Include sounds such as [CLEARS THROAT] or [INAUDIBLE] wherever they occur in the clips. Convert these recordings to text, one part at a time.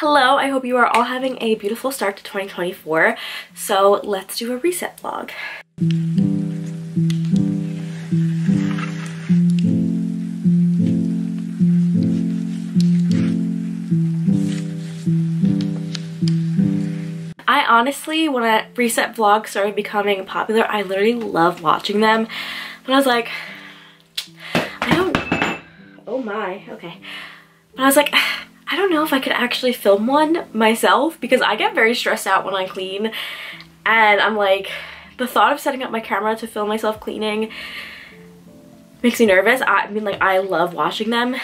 Hello, I hope you are all having a beautiful start to 2024. So let's do a reset vlog. I honestly, when a reset vlog started becoming popular, I literally love watching them. But I was like, I don't, oh my, okay. But I was like, I don't know if I could actually film one myself because I get very stressed out when I clean. And I'm like, the thought of setting up my camera to film myself cleaning makes me nervous. I mean, like, I love watching them.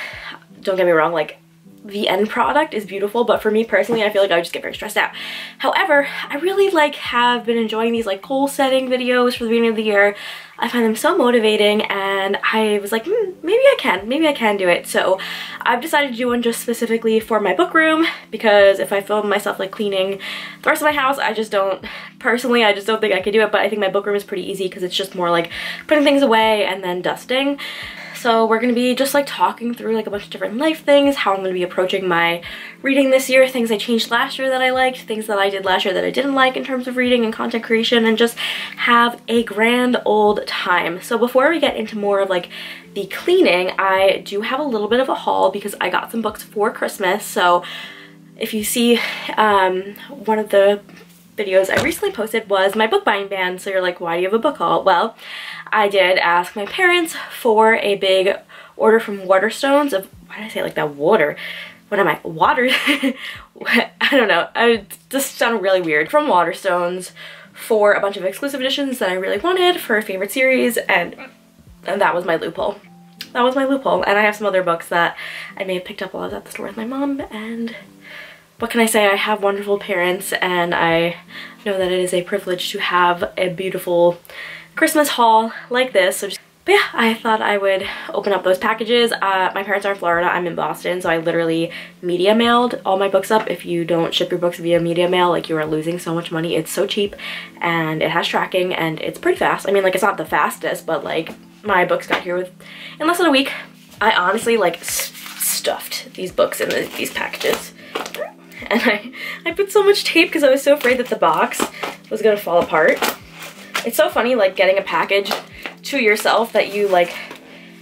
Don't get me wrong, like, the end product is beautiful but for me personally I feel like I would just get very stressed out. However, I really like have been enjoying these like goal setting videos for the beginning of the year. I find them so motivating and I was like hmm, maybe I can, maybe I can do it. So I've decided to do one just specifically for my book room because if I film myself like cleaning the rest of my house I just don't, personally I just don't think I could do it but I think my book room is pretty easy because it's just more like putting things away and then dusting. So we're to be just like talking through like a bunch of different life things, how I'm to be approaching my reading this year, things I changed last year that I liked, things that I did last year that I didn't like in terms of reading and content creation, and just have a grand old time. So before we get into more of like the cleaning, I do have a little bit of a haul because I got some books for Christmas. So if you see um, one of the videos I recently posted was my book buying ban. So you're like, why do you have a book haul? Well, I did ask my parents for a big order from Waterstones of, why did I say like that, water? What am I, water? [LAUGHS] I don't know, I just sound really weird. From Waterstones for a bunch of exclusive editions that I really wanted for a favorite series and, and that was my loophole. That was my loophole. And I have some other books that I may have picked up while I was at the store with my mom and what can I say? I have wonderful parents and I know that it is a privilege to have a beautiful Christmas haul like this. So just, but yeah, I thought I would open up those packages. Uh, my parents are in Florida, I'm in Boston, so I literally media mailed all my books up. If you don't ship your books via media mail, like you are losing so much money. It's so cheap and it has tracking and it's pretty fast. I mean, like it's not the fastest, but like my books got here with in less than a week. I honestly like stuffed these books in the, these packages [LAUGHS] and I, I put so much tape because I was so afraid that the box was gonna fall apart. It's so funny like getting a package to yourself that you like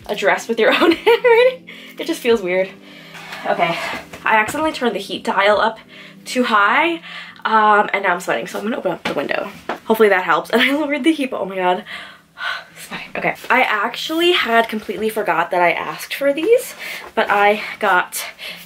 address with your [LAUGHS] own handwriting. It just feels weird. Okay, I accidentally turned the heat dial up too high um, and now I'm sweating so I'm gonna open up the window. Hopefully that helps [LAUGHS] and I lowered the heat but oh my god. Okay, I actually had completely forgot that I asked for these, but I got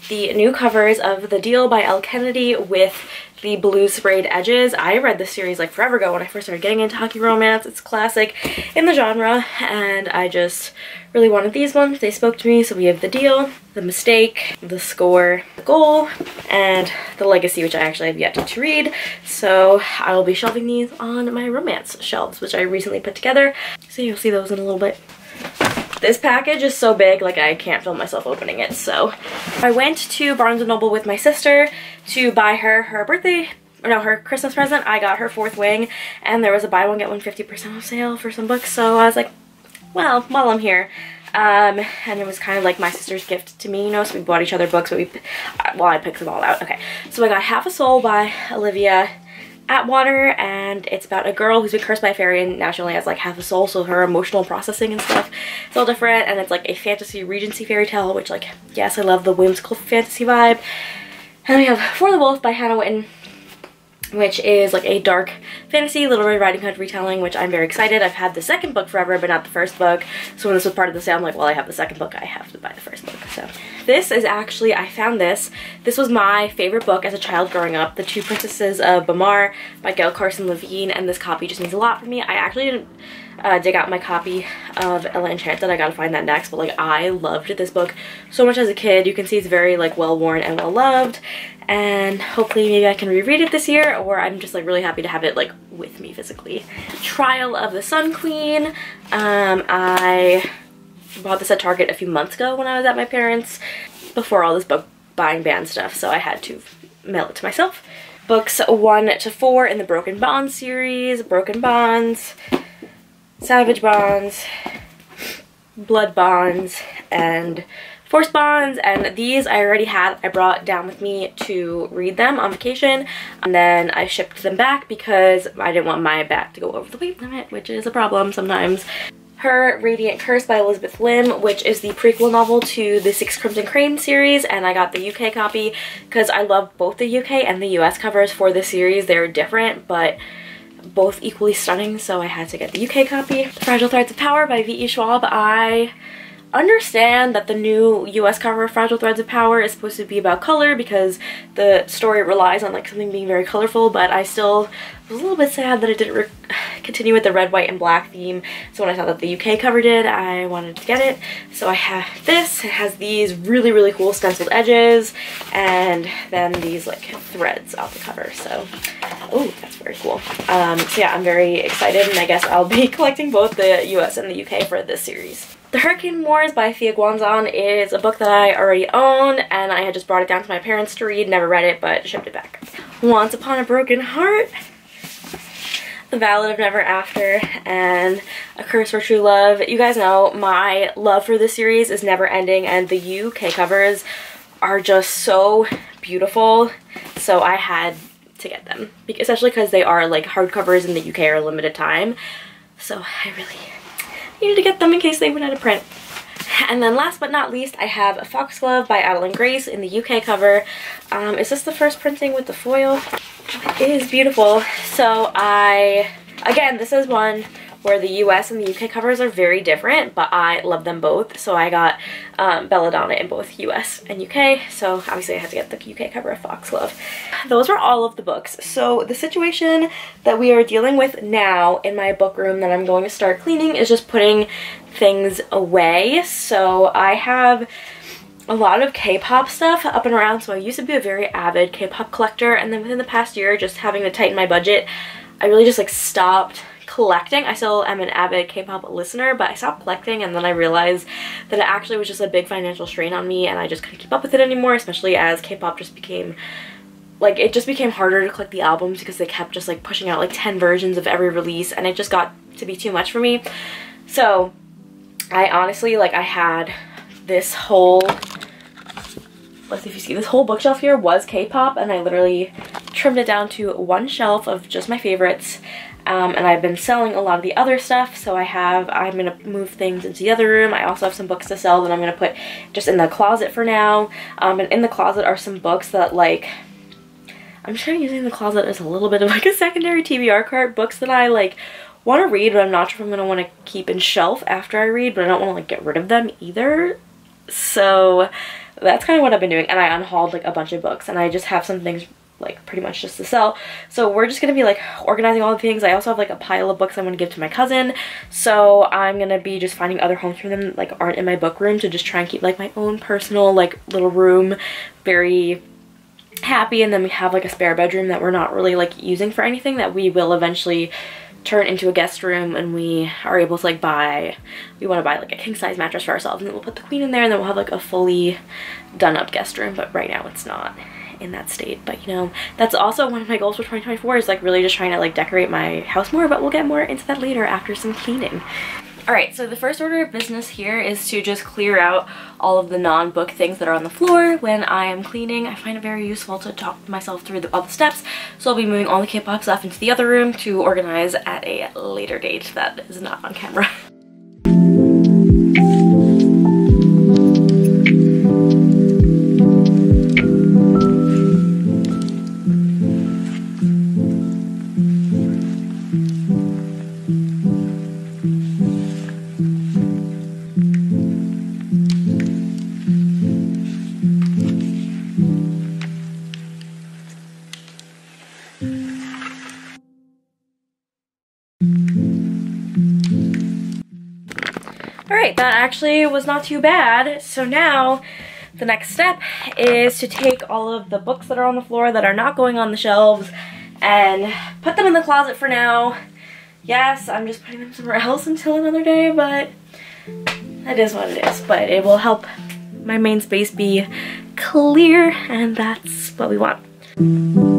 the new covers of The Deal by Elle Kennedy with the blue sprayed edges. I read this series like forever ago when I first started getting into hockey romance. It's classic in the genre and I just really wanted these ones. They spoke to me. So we have The Deal, The Mistake, The Score, The Goal, and The Legacy, which I actually have yet to read. So I will be shelving these on my romance shelves, which I recently put together. So you'll see those in a little bit. This package is so big, like I can't film myself opening it, so. I went to Barnes & Noble with my sister to buy her her birthday or no, her Christmas present. I got her Fourth Wing, and there was a buy one, get one 50% off sale for some books, so I was like, well, while I'm here, um, and it was kind of like my sister's gift to me, you know, so we bought each other books, but we, well, I picked them all out. Okay, so I got Half a Soul by Olivia Atwater and it's about a girl who's been cursed by a fairy and now she only has like half a soul so her emotional processing and stuff it's all different and it's like a fantasy regency fairy tale which like yes I love the whimsical fantasy vibe. And we have For the Wolf by Hannah Whitten which is like a dark fantasy Little Red Riding Hood retelling, which I'm very excited. I've had the second book forever, but not the first book. So when this was part of the sale, I'm like, well, I have the second book, I have to buy the first book. So this is actually, I found this. This was my favorite book as a child growing up, The Two Princesses of Bamarre by Gail Carson Levine, and this copy just means a lot for me. I actually didn't uh, dig out my copy of Ella Enchanted. I gotta find that next, but like I loved this book so much as a kid. You can see it's very like well worn and well loved and hopefully maybe I can reread it this year or I'm just like really happy to have it like with me physically. Trial of the Sun Queen. Um, I bought this at Target a few months ago when I was at my parents before all this book buying ban stuff so I had to mail it to myself. Books 1 to 4 in the Broken Bonds series, Broken Bonds, Savage Bonds, Blood Bonds, and Forsaken Bonds, and these I already had. I brought down with me to read them on vacation, and then I shipped them back because I didn't want my bag to go over the weight limit, which is a problem sometimes. Her Radiant Curse by Elizabeth Lim, which is the prequel novel to the Six Crimson Crane series, and I got the UK copy because I love both the UK and the US covers for the series. They're different, but both equally stunning, so I had to get the UK copy. Fragile Threads of Power by V.E. Schwab. I understand that the new US cover of Fragile Threads of Power is supposed to be about color because the story relies on like something being very colorful, but I still was a little bit sad that it didn't [SIGHS] continue with the red, white, and black theme. So when I saw that the UK cover did, I wanted to get it. So I have this. It has these really, really cool stenciled edges and then these like threads off the cover. So, oh, that's very cool. Um, so yeah, I'm very excited and I guess I'll be [LAUGHS] collecting both the US and the UK for this series. The Hurricane Wars by Thea Guanzon is a book that I already own and I had just brought it down to my parents to read, never read it, but shipped it back. Once Upon a Broken Heart, The Ballad of Never After, and A Curse for True Love. You guys know my love for this series is never ending and the UK covers are just so beautiful, so I had to get them, especially because they are like hardcovers in the UK are limited time, so I really needed to get them in case they went out of print. And then last but not least, I have a Foxglove by Adalyn Grace in the UK cover. Um, is this the first printing with the foil? It is beautiful. So I, again, this is one where the US and the UK covers are very different, but I love them both. So I got um, Belladonna in both US and UK. So obviously I had to get the UK cover of Foxglove. Those are all of the books. So the situation that we are dealing with now in my book room that I'm going to start cleaning is just putting things away. So I have a lot of K-pop stuff up and around. So I used to be a very avid K-pop collector and then within the past year just having to tighten my budget, I really just like stopped collecting. I still am an avid K-pop listener, but I stopped collecting and then I realized that it actually was just a big financial strain on me and I just couldn't keep up with it anymore, especially as K-pop just became like it just became harder to collect the albums because they kept just like pushing out like 10 versions of every release and it just got to be too much for me. So I honestly like I had this whole let's see if you see this whole bookshelf here was K-pop and I literally trimmed it down to one shelf of just my favorites um, and I've been selling a lot of the other stuff so I have I'm gonna move things into the other room. I also have some books to sell that I'm gonna put just in the closet for now. Um, and in the closet are some books that like I'm of using the closet as a little bit of [LAUGHS] like a secondary TBR cart books that I like want to read but I'm not sure if I'm gonna want to keep in shelf after I read but I don't want to like get rid of them either. So that's kind of what I've been doing and I unhauled like a bunch of books and I just have some things like pretty much just to sell. So we're just gonna be like organizing all the things. I also have like a pile of books I'm gonna give to my cousin. So I'm gonna be just finding other homes for them like aren't in my book room to just try and keep like my own personal like little room very happy and then we have like a spare bedroom that we're not really like using for anything that we will eventually turn into a guest room and we are able to like buy we want to buy like a king size mattress for ourselves and then we'll put the queen in there and then we'll have like a fully done up guest room but right now it's not in that state but you know that's also one of my goals for 2024 is like really just trying to like decorate my house more but we'll get more into that later after some cleaning Alright, so the first order of business here is to just clear out all of the non-book things that are on the floor when I am cleaning. I find it very useful to talk myself through the, all the steps, so I'll be moving all the K-pop stuff into the other room to organize at a later date that is not on camera. [LAUGHS] was not too bad. So now the next step is to take all of the books that are on the floor that are not going on the shelves and put them in the closet for now. Yes, I'm just putting them somewhere else until another day, but that is what it is. But it will help my main space be clear, and that's what we want.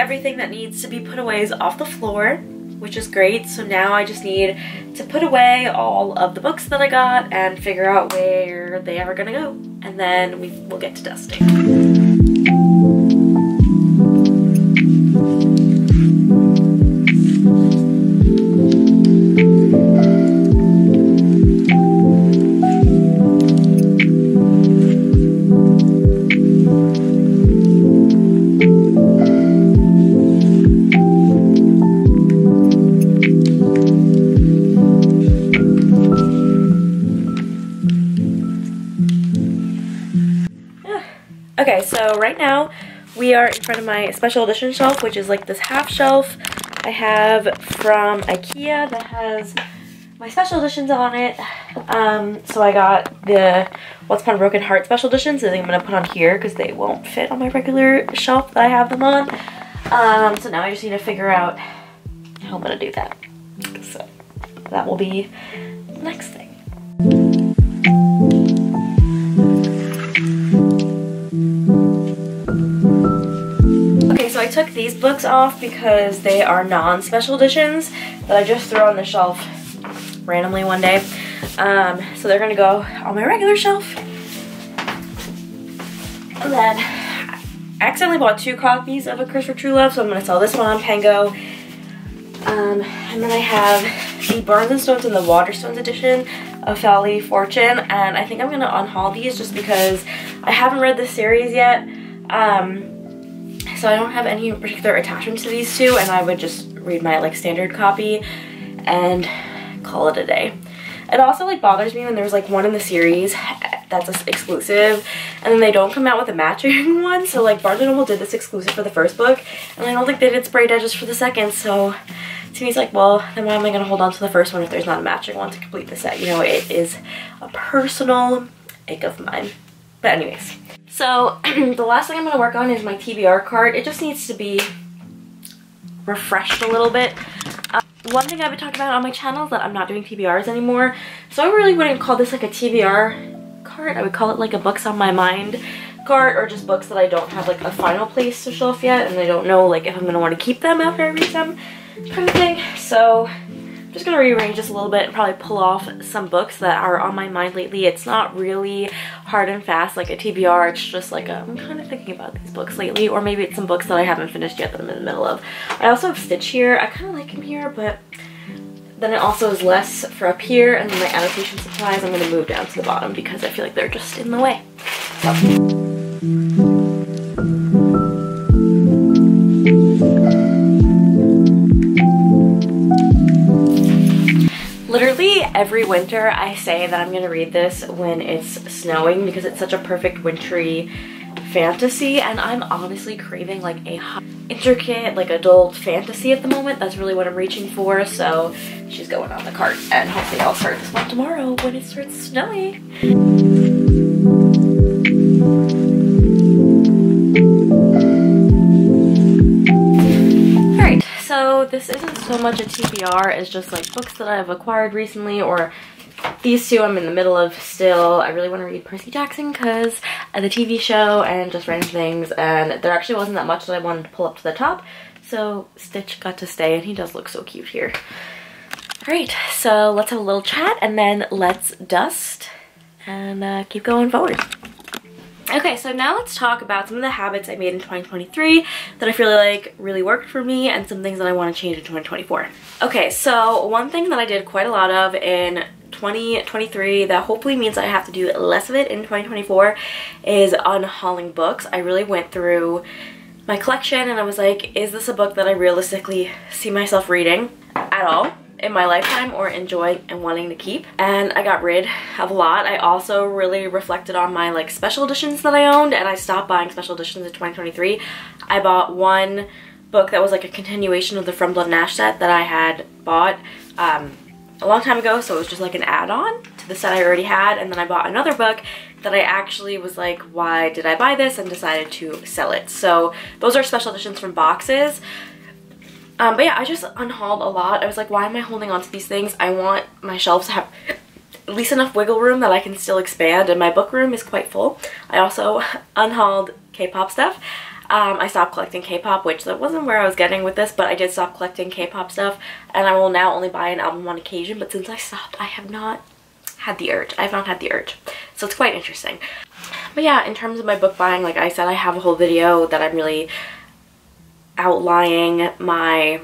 Everything that needs to be put away is off the floor, which is great. So now I just need to put away all of the books that I got and figure out where they are gonna go. And then we will get to dusting. Front of my special edition shelf, which is like this half shelf I have from Ikea that has my special editions on it. Um, so I got the Once Upon Broken Heart special editions that I'm going to put on here because they won't fit on my regular shelf that I have them on. Um, so now I just need to figure out how I'm going to do that. So that will be the next thing. Took these books off because they are non-special editions that I just threw on the shelf randomly one day. Um, so they're gonna go on my regular shelf. And then I accidentally bought two copies of A Curse for True Love, so I'm gonna sell this one on Pango. Um, and then I have the Barnes & Stones and the Waterstones edition of Fairy Fortune, and I think I'm gonna unhaul these just because I haven't read the series yet. Um, so I don't have any particular attachment to these two and I would just read my like standard copy and call it a day. It also like bothers me when there's like one in the series that's exclusive and then they don't come out with a matching [LAUGHS] one. So like Barnes & Noble did this exclusive for the first book and I don't think they did sprayed edges for the second. So to me it's like, well, then why am I to hold on to the first one if there's not a matching one to complete the set? You know, it is a personal ache of mine. But anyways, so [CLEARS THROAT] the last thing I'm going to work on is my TBR cart. It just needs to be refreshed a little bit. Uh, one thing I've been talking about on my channel is that I'm not doing TBRs anymore. So I really wouldn't call this like a TBR cart. I would call it like a books on my mind cart or just books that I don't have like a final place to shelf yet and I don't know like if I'm going to want to keep them after I read them kind of thing. So just to rearrange this a little bit and probably pull off some books that are on my mind lately. It's not really hard and fast like a TBR. It's just like i am kind of thinking about these books lately or maybe it's some books that I haven't finished yet that I'm in the middle of. I also have Stitch here. I kind of like him here but then it also is less for up here and then my annotation supplies I'm going to move down to the bottom because I feel like they're just in the way. So. Literally every winter I say that I'm to read this when it's snowing because it's such a perfect wintry fantasy and I'm honestly craving like a intricate like adult fantasy at the moment. That's really what I'm reaching for so she's going on the cart and hopefully I'll start this one tomorrow when it starts snowing. This isn't so much a TBR, as just like books that I've acquired recently or these two I'm in the middle of still. I really want to read Percy Jackson because of the TV show and just random things and there actually wasn't that much that I wanted to pull up to the top so Stitch got to stay and he does look so cute here. Alright, so let's have a little chat and then let's dust and uh, keep going forward. Okay, so now let's talk about some of the habits I made in 2023 that I feel like really worked for me and some things that I want to change in 2024. Okay, so one thing that I did quite a lot of in 2023 that hopefully means I have to do less of it in 2024 is unhauling books. I really went through my collection and I was like, is this a book that I realistically see myself reading at all? In my lifetime or enjoy and wanting to keep and I got rid of a lot. I also really reflected on my like special editions that I owned and I stopped buying special editions in 2023. I bought one book that was like a continuation of the From Blood and Ash set that I had bought um, a long time ago so it was just like an add-on to the set I already had and then I bought another book that I actually was like why did I buy this and decided to sell it. So those are special editions from boxes. Um, but yeah, I just unhauled a lot. I was like, why am I holding on to these things? I want my shelves to have at least enough wiggle room that I can still expand and my book room is quite full. I also [LAUGHS] unhauled K-pop stuff. Um, I stopped collecting K-pop, which that wasn't where I was getting with this, but I did stop collecting K-pop stuff, and I will now only buy an album on occasion, but since I stopped, I have not had the urge. I have not had the urge. So it's quite interesting. But yeah, in terms of my book buying, like I said, I have a whole video that I'm really outlining my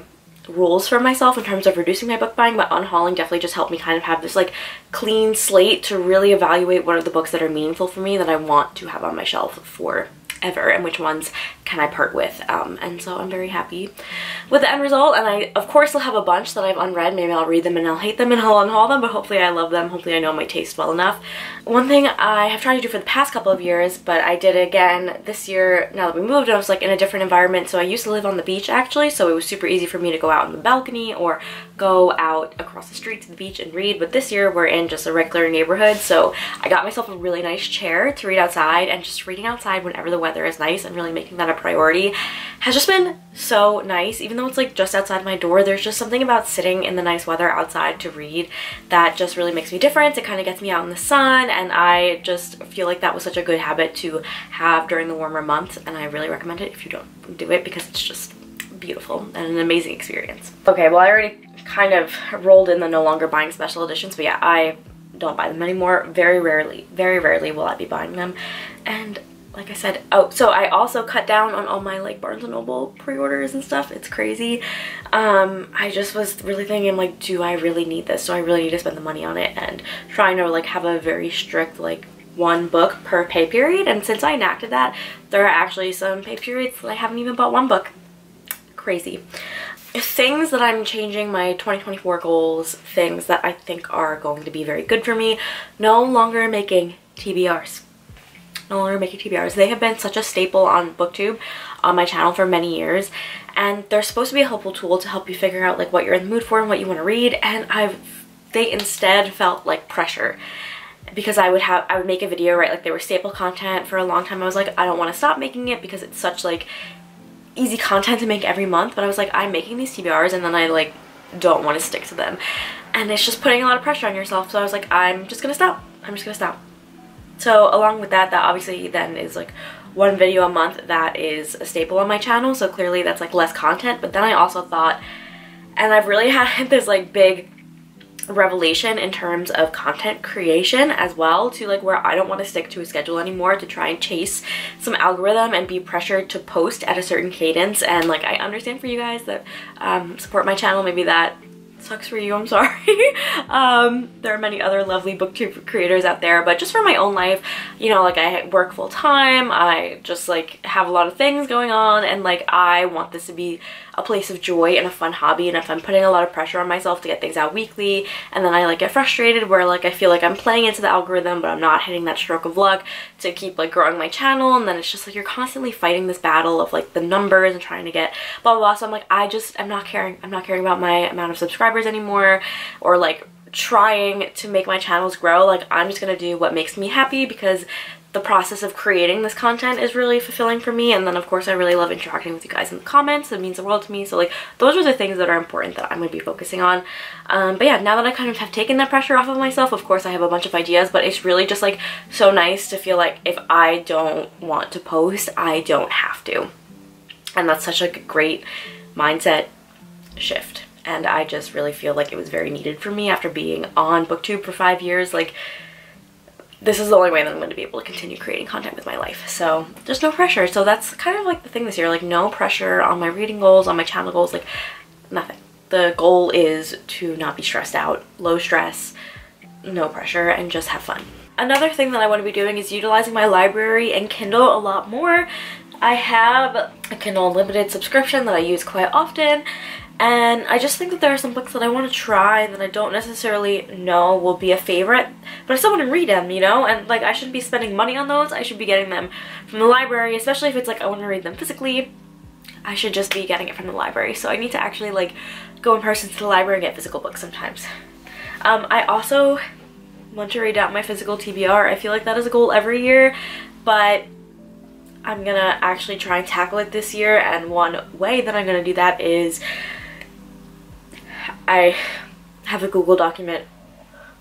rules for myself in terms of reducing my book buying but unhauling definitely just helped me kind of have this like clean slate to really evaluate what are the books that are meaningful for me that I want to have on my shelf for ever and which ones can I part with um, and so I'm very happy with the end result and I of course will have a bunch that I've unread. Maybe I'll read them and I'll hate them and I'll unhaul them but hopefully I love them. Hopefully I know my taste well enough. One thing I have tried to do for the past couple of years but I did again this year now that we moved I was like in a different environment so I used to live on the beach actually so it was super easy for me to go out on the balcony or go out across the street to the beach and read but this year we're in just a regular neighborhood so I got myself a really nice chair to read outside and just reading outside whenever the weather is nice and really making that a priority has just been so nice. Even though it's like just outside my door there's just something about sitting in the nice weather outside to read that just really makes me different. It kind of gets me out in the sun and I just feel like that was such a good habit to have during the warmer months and I really recommend it if you don't do it because it's just beautiful and an amazing experience. Okay well I already kind of rolled in the no longer buying special editions but yeah I don't buy them anymore. Very rarely very rarely will I be buying them. And like I said, oh, so I also cut down on all my like Barnes & Noble pre-orders and stuff. It's crazy. Um, I just was really thinking like, do I really need this? Do I really need to spend the money on it? And trying to like have a very strict like one book per pay period. And since I enacted that, there are actually some pay periods that I haven't even bought one book. Crazy. Things that I'm changing my 2024 goals, things that I think are going to be very good for me, no longer making TBRs no longer making TBRs. They have been such a staple on booktube on my channel for many years and they're supposed to be a helpful tool to help you figure out like what you're in the mood for and what you want to read and I've they instead felt like pressure because I would have I would make a video right like they were staple content for a long time. I was like I don't want to stop making it because it's such like easy content to make every month but I was like I'm making these TBRs and then I like don't want to stick to them. And it's just putting a lot of pressure on yourself so I was like I'm just gonna stop. I'm just gonna stop so along with that, that obviously then is like one video a month that is a staple on my channel. So clearly that's like less content. But then I also thought, and I've really [LAUGHS] had this like big revelation in terms of content creation as well to like where I don't want to stick to a schedule anymore to try and chase some algorithm and be pressured to post at a certain cadence and like I understand for you guys that um, support my channel maybe that sucks for you, I'm sorry. [LAUGHS] um, there are many other lovely booktube creators out there, but just for my own life, you know, like I work full time, I just like have a lot of things going on and like I want this to be a place of joy and a fun hobby and if I'm putting a lot of pressure on myself to get things out weekly and then I like get frustrated where like I feel like I'm playing into the algorithm but I'm not hitting that stroke of luck to keep like growing my channel and then it's just like you're constantly fighting this battle of like the numbers and trying to get blah blah blah. So I'm like I just I'm not caring I'm not caring about my amount of subscribers anymore or like trying to make my channels grow. Like I'm just gonna do what makes me happy because the process of creating this content is really fulfilling for me. And then of course I really love interacting with you guys in the comments. It means the world to me. So like those are the things that are important that I'm going to be focusing on. Um, but yeah now that I kind of have taken that pressure off of myself of course I have a bunch of ideas but it's really just like so nice to feel like if I don't want to post I don't have to. And that's such a great mindset shift. And I just really feel like it was very needed for me after being on booktube for five years. Like this is the only way that I'm going to be able to continue creating content with my life. So there's no pressure. So that's kind of like the thing this year, like no pressure on my reading goals, on my channel goals, like nothing. The goal is to not be stressed out, low stress, no pressure, and just have fun. Another thing that I want to be doing is utilizing my library and Kindle a lot more. I have a Kindle Unlimited subscription that I use quite often and I just think that there are some books that I want to try that I don't necessarily know will be a favorite, but I still want to read them, you know? And like I shouldn't be spending money on those, I should be getting them from the library, especially if it's like I want to read them physically. I should just be getting it from the library. So I need to actually like go in person to the library and get physical books sometimes. Um, I also want to read out my physical TBR. I feel like that is a goal every year, but I'm gonna actually try and tackle it this year and one way that I'm gonna do that is I have a Google document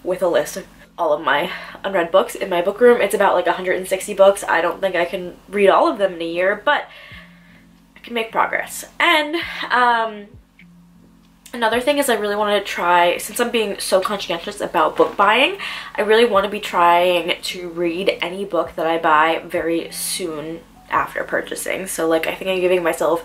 with a list of all of my unread books in my book room. It's about like 160 books. I don't think I can read all of them in a year, but I can make progress. And um, Another thing is I really want to try, since I'm being so conscientious about book buying, I really want to be trying to read any book that I buy very soon after purchasing. So like I think I'm giving myself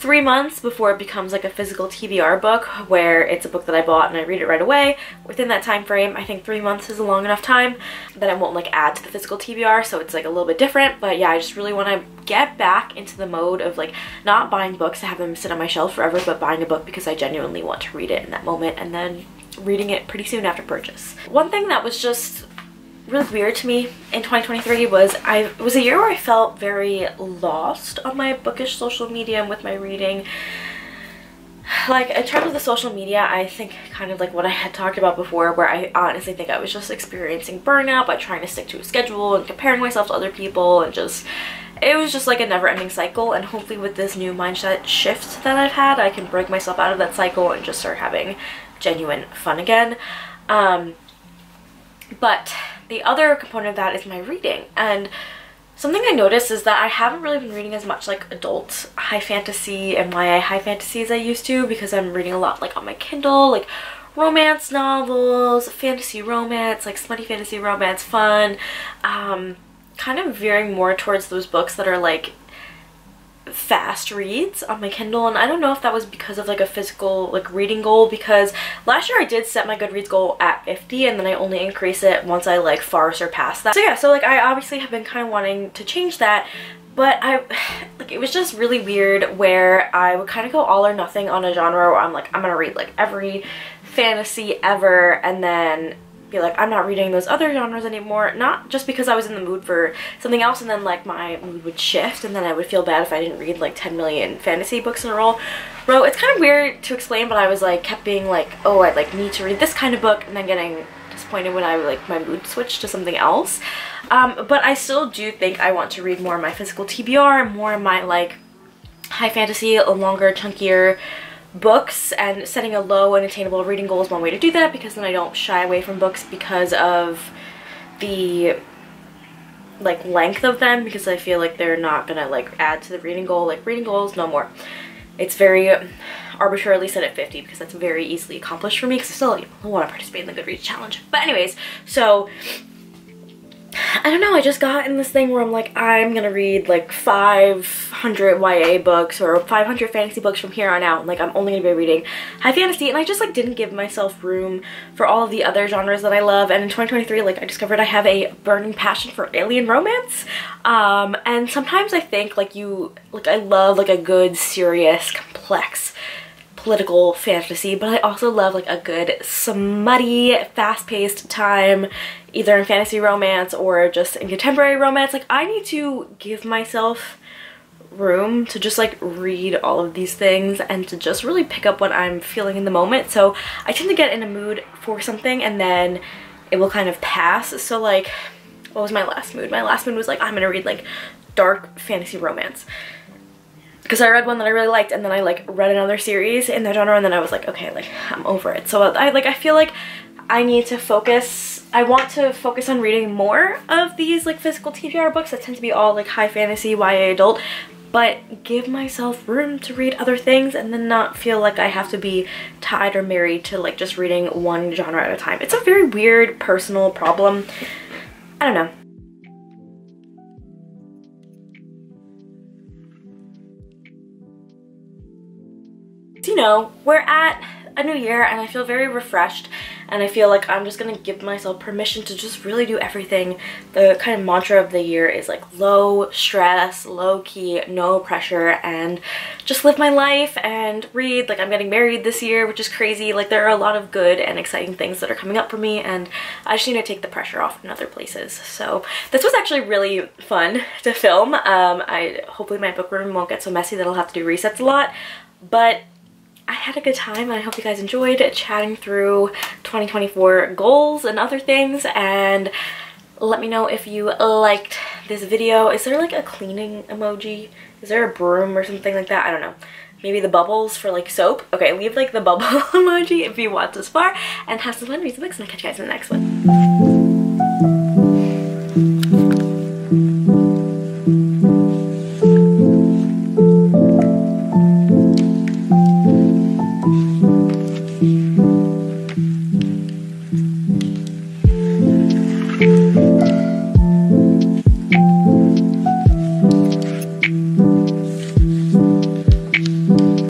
three months before it becomes like a physical TBR book where it's a book that I bought and I read it right away. Within that time frame, I think three months is a long enough time that I won't like add to the physical TBR so it's like a little bit different. But yeah, I just really want to get back into the mode of like not buying books to have them sit on my shelf forever but buying a book because I genuinely want to read it in that moment and then reading it pretty soon after purchase. One thing that was just really weird to me in 2023 was I it was a year where I felt very lost on my bookish social media and with my reading. Like in terms of the social media, I think kind of like what I had talked about before where I honestly think I was just experiencing burnout by trying to stick to a schedule and comparing myself to other people and just it was just like a never-ending cycle and hopefully with this new mindset shift that I've had I can break myself out of that cycle and just start having genuine fun again. Um, but the other component of that is my reading. And something I noticed is that I haven't really been reading as much like adult high fantasy and YA high fantasy as I used to because I'm reading a lot like on my Kindle, like romance novels, fantasy romance, like smutty fantasy romance, fun, um, kind of veering more towards those books that are like fast reads on my Kindle and I don't know if that was because of like a physical like reading goal because last year I did set my Goodreads goal at 50 and then I only increase it once I like far surpass that. So yeah, so like I obviously have been kind of wanting to change that but I [SIGHS] like it was just really weird where I would kind of go all or nothing on a genre where I'm like I'm gonna read like every fantasy ever and then be like, I'm not reading those other genres anymore. Not just because I was in the mood for something else and then like my mood would shift and then I would feel bad if I didn't read like 10 million fantasy books in a row. Row. It's kind of weird to explain, but I was like kept being like, oh, I like need to read this kind of book and then getting disappointed when I like my mood switched to something else. Um, but I still do think I want to read more of my physical TBR, more of my like high fantasy, a longer, chunkier books and setting a low and attainable reading goal is one way to do that because then I don't shy away from books because of the like length of them because I feel like they're not gonna like add to the reading goal. Like reading goals no more. It's very arbitrarily set at 50 because that's very easily accomplished for me because I still you know, want to participate in the Goodreads challenge. But anyways so I don't know, I just got in this thing where I'm like, I'm gonna read like 500 YA books or 500 fantasy books from here on out. Like, I'm only gonna be reading high fantasy, and I just like didn't give myself room for all of the other genres that I love. And in 2023, like, I discovered I have a burning passion for alien romance. Um, and sometimes I think like you, like, I love like a good, serious, complex political fantasy, but I also love like a good smutty, fast-paced time, either in fantasy romance or just in contemporary romance. Like I need to give myself room to just like read all of these things and to just really pick up what I'm feeling in the moment. So I tend to get in a mood for something and then it will kind of pass. So like, what was my last mood? My last mood was like, I'm gonna read like dark fantasy romance because I read one that I really liked and then I like read another series in the genre and then I was like okay like I'm over it so I like I feel like I need to focus I want to focus on reading more of these like physical TBR books that tend to be all like high fantasy YA adult but give myself room to read other things and then not feel like I have to be tied or married to like just reading one genre at a time. It's a very weird personal problem. I don't know. Know, we're at a new year and I feel very refreshed and I feel like I'm just gonna give myself permission to just really do everything. The kind of mantra of the year is like low stress, low key, no pressure and just live my life and read. Like I'm getting married this year which is crazy. Like there are a lot of good and exciting things that are coming up for me and I just need to take the pressure off in other places. So this was actually really fun to film. Um, I Hopefully my book room won't get so messy that I'll have to do resets a lot but I had a good time and I hope you guys enjoyed chatting through 2024 goals and other things and let me know if you liked this video. Is there like a cleaning emoji? Is there a broom or something like that? I don't know. Maybe the bubbles for like soap? Okay, leave like the bubble [LAUGHS] emoji if you watch this far and have some fun reading books and I'll catch you guys in the next one.